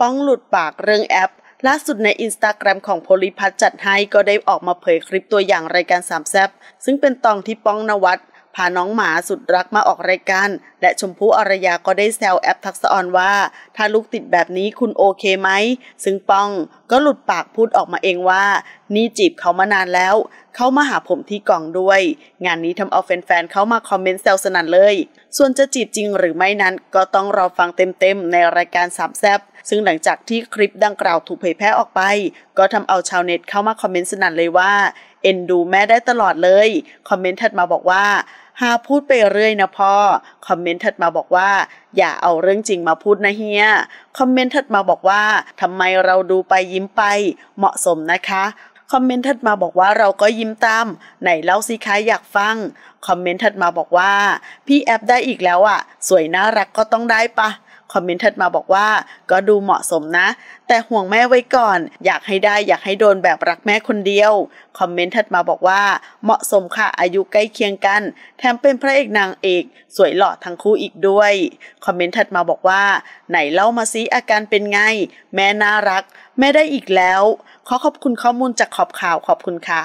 ป้องหลุดปากเรื่องแอฟ ล่าสุดในอินสตาแกรมของโพลิพัทจัดให้ก็ได้ออกมาเผยคลิปตัวอย่างรายการสามแซบซึ่งเป็นตอนที่ป้องณวัฒน์พาน้องหมาสุดรักมาออกรายการ และชมพู่อารยาก็ได้แซวแอฟทักษอรว่า ถ้าลูกติดแบบนี้คุณโอเคไหม ซึ่งป้องก็หลุดปากพูดออกมาเองว่า นี่จีบเขามานานแล้ว เขามาหาผมที่กล่องด้วย งานนี้ทำเอาแฟนๆเขามาคอมเมนต์แซวสนั่นเลย ส่วนจะจีบจริงหรือไม่นั้นก็ต้องรอฟังเต็มๆในรายการสามแซบซึ่งหลังจากที่คลิปดังกล่าวถูกเผยแพร่ออกไป ก็ทำเอาชาวเน็ตเข้ามาคอมเมนต์สนั่นเลยว่า เอ็นดูแม่ได้ตลอดเลย คอมเมนต์ถัดมาบอกว่าหาพูดไปเรื่อยนะพ่อ คอมเมนต์ถัดมาบอกว่า อย่าเอาเรื่องจริงมาพูดนะเฮีย คอมเมนต์ถัดมาบอกว่าทำไมเราดูไปยิ้มไป เหมาะสมนะคะ คอมเมนต์ถัดมาบอกว่าเราก็ยิ้มตามไหนเล่าสิคะอยากฟัง คอมเมนต์ถัดมาบอกว่า พี่แอปได้อีกแล้วอะ สวยน่ารักก็ต้องได้ปะ คอมเมนต์ถัดมาบอกว่า ก็ดูเหมาะสมนะ แต่ห่วงแม่ไว้ก่อน อยากให้ได้อยากให้โดนแบบรักแม่คนเดียว คอมเมนต์ถัดมาบอกว่า เหมาะสมค่ะอายุใกล้เคียงกัน แถมเป็นพระเอกนางเอก สวยหล่อทั้งคู่อีกด้วย คอมเมนต์ถัดมาบอกว่า ไหนเล่ามาซิอาการเป็นไง แม่น่ารัก แม่ได้อีกแล้ว ขอขอบคุณข้อมูลจากขอบข่าวขอบคุณค่ะ